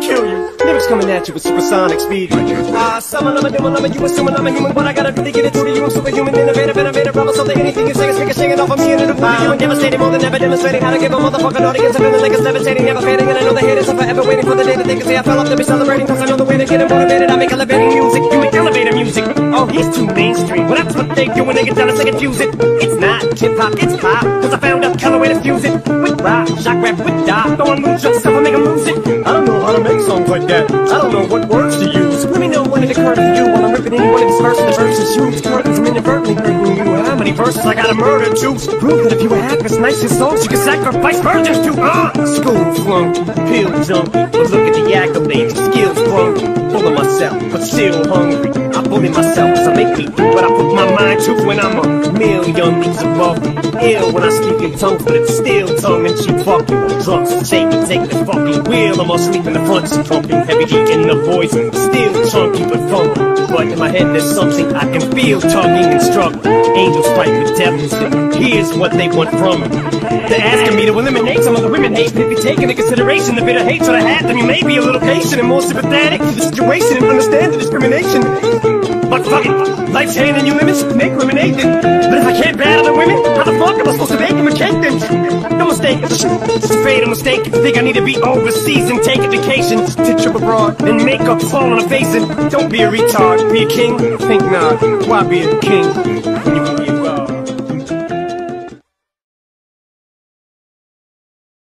kill you. Lyrics coming at you with supersonic speed. Ah, someone I'm a doing, I'm a you assuming I'm a human. What I gotta do to get it to you? I'm superhuman, innovative, innovative, problem something. Anything you say is ricocheting off of me and it'll fool you and devastating more than ever demonstrating how to give a motherfucking audience a feeling like it's levitating, never fading. And I know the haters are forever waiting for the day that they can say I fell off to be celebrating. Cause I know the way to get it motivated. I make elevating music, you make elevator music. Oh, he's too mainstream. Well, that's what they do when they get jealous, they confuse it. It's not hip hop, it's pop. Cause I found a killer way to fuse it. With rock, shock rap, with dot. Don't lose yourself and to. Let me know when it occurred to you while I'm ripping any one of these verses. You curtain from inadvertently hurting you. How many verses I gotta murder to prove that if you were as nice as songs, you could sacrifice virgins to? Uh, school flunky, pill junkie. But look at the accolades, skills flunky. Full of myself, but still hungry. I bully myself cause I make do what I put my mind to when I'm a million leagues above me. Ill when I speak in tongues, but it's still tongue and cheek fucking. Drugs, shaking, taking the fucking wheel. I'm asleep in the front, seat, pumping heavy in the voice. Still chunky but funky. But in my head there's something I can feel tugging and struggling. Angels fight with devils, and here's what they want from me. They're asking me to eliminate some of the women hate. If you take into consideration the bitter hatred I had, then you may be a little patient and more sympathetic to the situation and understand the discrimination. Fuck it, life's handing you limits, make lemonade them. But if I can't battle the women, how the fuck am I supposed to make them a cake then? No mistake, it's a fatal mistake. Think I need to be overseas and take a vacation to trip abroad and make up fall on a face and don't be a retard, be a king. Think not, why be a king